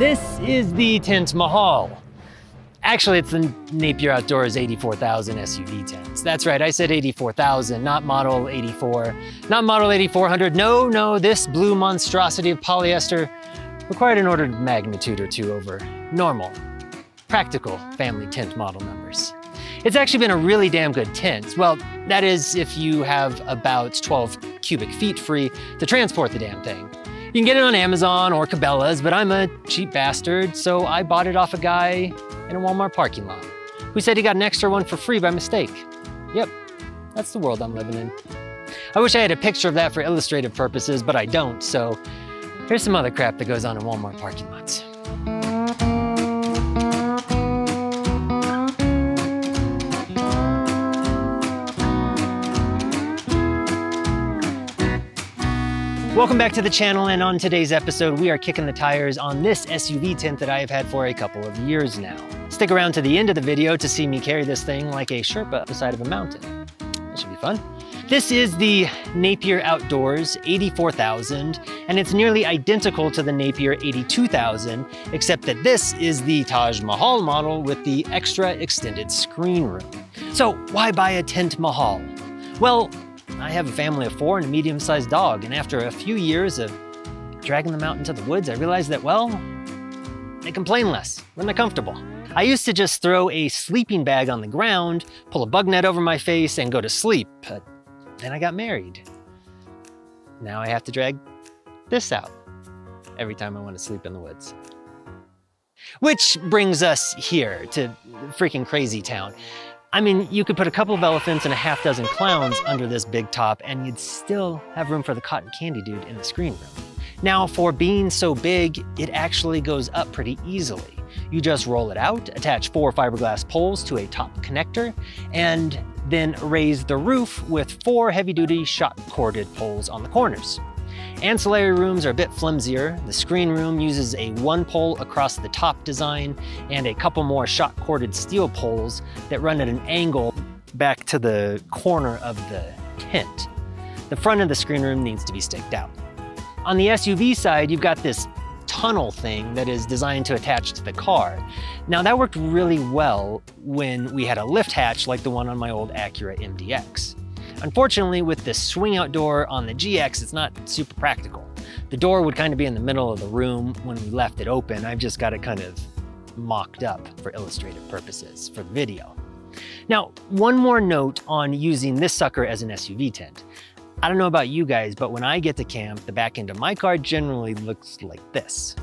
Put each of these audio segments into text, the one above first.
is the Tent Mahal. Actually, it's the Napier Outdoors 84,000 SUV tents. That's right, I said 84,000, not model 84, not model 8400. No, no, this blue monstrosity of polyester required an order of magnitude or two over normal, practical family tent model numbers. It's actually been a really damn good tent. Well, that is if you have about 12 cubic feet free to transport the damn thing. You can get it on Amazon or Cabela's, but I'm a cheap bastard, so I bought it off a guy in a Walmart parking lot who said he got an extra one for free by mistake. Yep, that's the world I'm living in. I wish I had a picture of that for illustrative purposes, but I don't, so here's some other crap that goes on in Walmart parking lots. Welcome back to the channel, and on today's episode, we are kicking the tires on this SUV tent that I have had for a couple of years now. Stick around to the end of the video to see me carry this thing like a Sherpa up the side of a mountain. That should be fun. This is the Napier Outdoors 84,000, and it's nearly identical to the Napier 82,000, except that this is the Taj Mahal model with the extra extended screen room. So why buy a tent Mahal? Well, I have a family of four and a medium-sized dog, and after a few years of dragging them out into the woods, I realized that, well, they complain less when they're comfortable. I used to just throw a sleeping bag on the ground, pull a bug net over my face, and go to sleep, but then I got married. Now I have to drag this out every time I want to sleep in the woods. Which brings us here to freaking crazy town. I mean, you could put a couple of elephants and a half dozen clowns under this big top and you'd still have room for the cotton candy dude in the screen room. Now, for being so big, it actually goes up pretty easily. You just roll it out, attach four fiberglass poles to a top connector, and then raise the roof with four heavy-duty shock-corded poles on the corners. Ancillary rooms are a bit flimsier. The screen room uses a one pole across the top design and a couple more shock corded steel poles that run at an angle back to the corner of the tent. The front of the screen room needs to be staked out. On the SUV side, you've got this tunnel thing that is designed to attach to the car. Now that worked really well when we had a lift hatch like the one on my old Acura MDX. Unfortunately, with the swing out door on the GX, it's not super practical. The door would kind of be in the middle of the room when we left it open. I've just got it kind of mocked up for illustrative purposes for the video. Now, one more note on using this sucker as an SUV tent. I don't know about you guys, but when I get to camp, the back end of my car generally looks like this.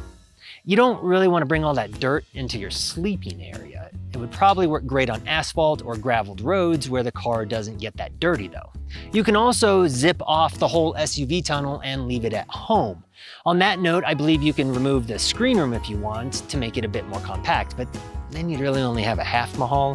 You don't really want to bring all that dirt into your sleeping area. It would probably work great on asphalt or graveled roads where the car doesn't get that dirty though. You can also zip off the whole SUV tunnel and leave it at home. On that note, I believe you can remove the screen room if you want to make it a bit more compact, but then you'd really only have a half Mahal.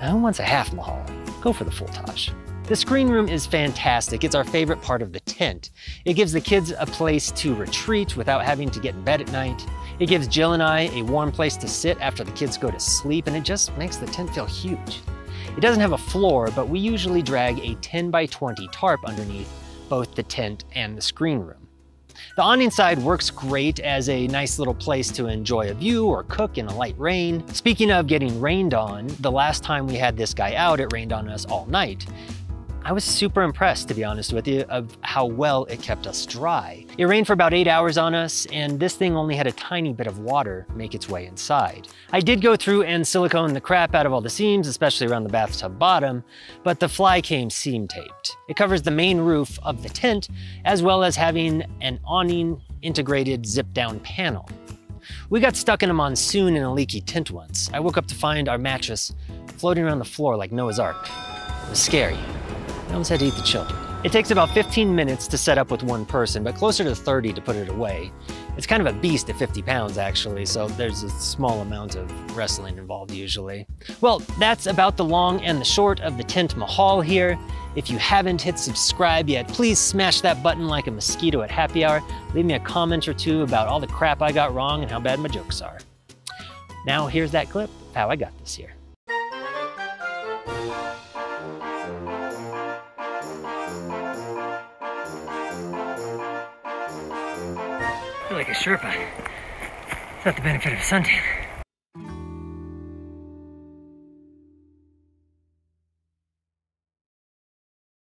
Who wants a half Mahal? Go for the full Taj. The screen room is fantastic. It's our favorite part of the tent. It gives the kids a place to retreat without having to get in bed at night. It gives Jill and I a warm place to sit after the kids go to sleep, and it just makes the tent feel huge. It doesn't have a floor, but we usually drag a 10 by 20 tarp underneath both the tent and the screen room. The awning side works great as a nice little place to enjoy a view or cook in a light rain. Speaking of getting rained on, the last time we had this guy out, it rained on us all night. I was super impressed, to be honest with you, of how well it kept us dry. It rained for about eight hours on us, and this thing only had a tiny bit of water make its way inside. I did go through and silicone the crap out of all the seams, especially around the bathtub bottom, but the fly came seam taped. It covers the main roof of the tent, as well as having an awning integrated zip down panel. We got stuck in a monsoon in a leaky tent once. I woke up to find our mattress floating around the floor like Noah's Ark. It was scary. I almost had to eat the children. It takes about 15 minutes to set up with one person, but closer to 30 to put it away. It's kind of a beast at 50 pounds, actually, so there's a small amount of wrestling involved usually. Well, that's about the long and the short of the Tent Mahal here. If you haven't hit subscribe yet, please smash that button like a mosquito at happy hour. Leave me a comment or two about all the crap I got wrong and how bad my jokes are. Now here's that clip of how I got this here. Like a Sherpa. Got the benefit of suntan.